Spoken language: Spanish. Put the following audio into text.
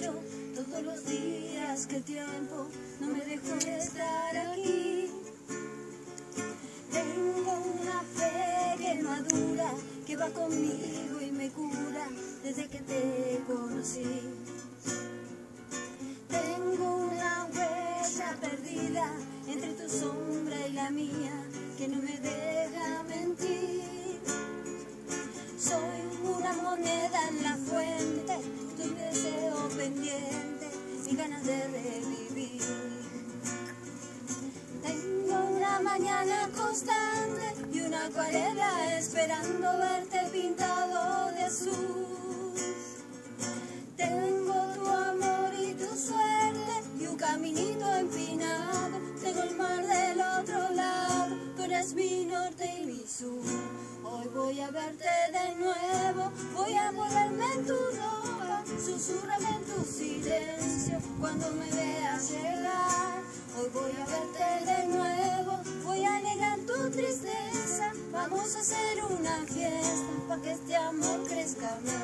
todos los días que el tiempo no me dejó estar aquí. Tengo una fe que madura, que va conmigo y me cura desde que te conocí. Tengo una huella perdida entre tu sombra y la mía que no me deja mentir. Soy una moneda en la fuente, ganas de revivir. Tengo una mañana constante y una acuarela esperando verte pintado de azul. Tengo tu amor y tu suerte y un caminito empinado. Tengo el mar del otro lado, tú eres mi norte y mi sur. Hoy voy a verte de nuevo, voy a volverme cuando me veas llegar. Hoy voy a verte de nuevo, voy a negar tu tristeza, vamos a hacer una fiesta para que este amor crezca más.